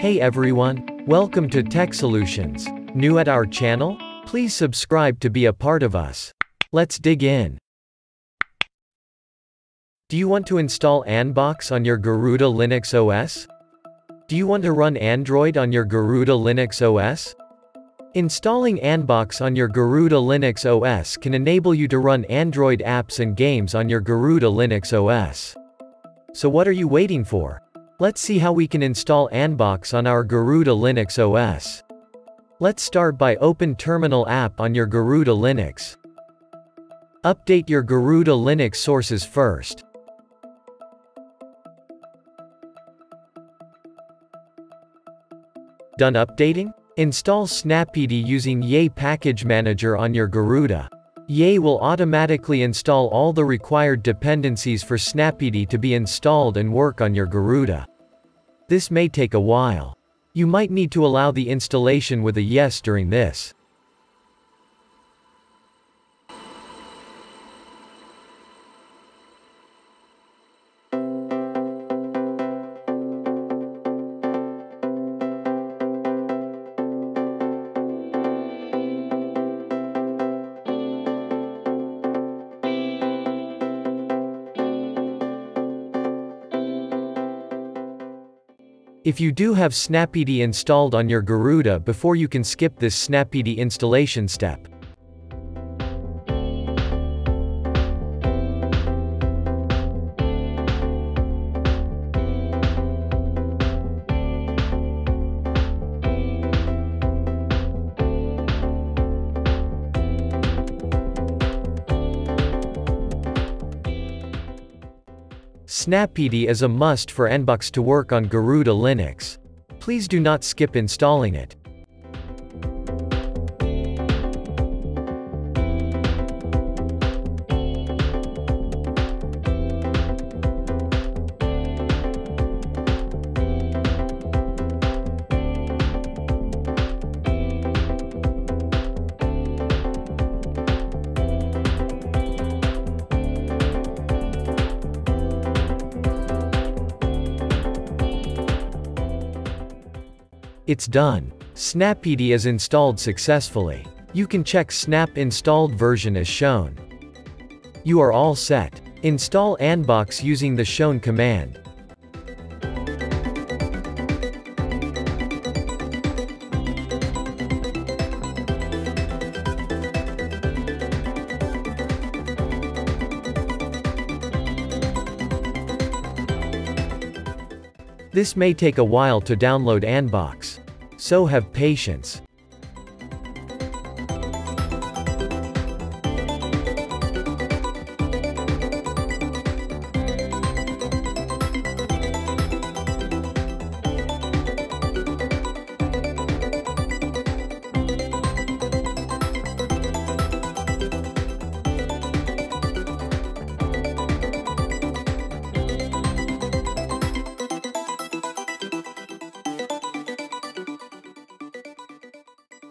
Hey everyone, welcome to Tech Solutions. New at our channel? Please subscribe to be a part of us. Let's dig in. Do you want to install Anbox on your Garuda Linux OS? Do you want to run Android on your Garuda Linux OS? Installing Anbox on your Garuda Linux OS can enable you to run Android apps and games on your Garuda Linux OS. So what are you waiting for? Let's see how we can install Anbox on our Garuda Linux OS. Let's start by open Terminal app on your Garuda Linux. Update your Garuda Linux sources first. Done updating? Install Snapd using Yay Package Manager on your Garuda. Yay will automatically install all the required dependencies for Snapd to be installed and work on your Garuda. This may take a while. You might need to allow the installation with a yes during this. If you do have Snapd installed on your Garuda before you can skip this Snapd installation step. Snapd is a must for Anbox to work on Garuda Linux. Please do not skip installing it. It's done. Snapd is installed successfully. You can check Snap installed version as shown. You are all set. Install Anbox using the shown command. This may take a while to download Anbox. So have patience.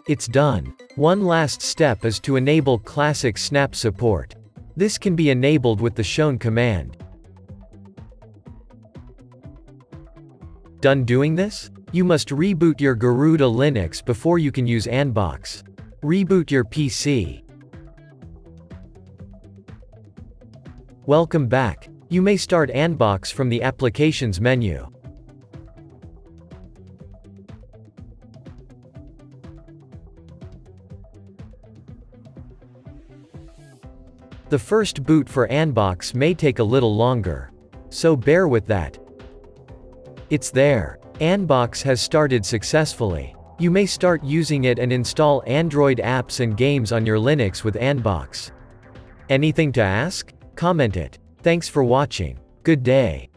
It's done. One last step is to enable classic snap support. This can be enabled with the shown command. Done doing this? You must reboot your Garuda Linux before you can use Anbox. Reboot your PC. Welcome back. You may start Anbox from the Applications menu. The first boot for Anbox may take a little longer. So bear with that. It's there. Anbox has started successfully. You may start using it and install Android apps and games on your Linux with Anbox. Anything to ask? Comment it. Thanks for watching. Good day.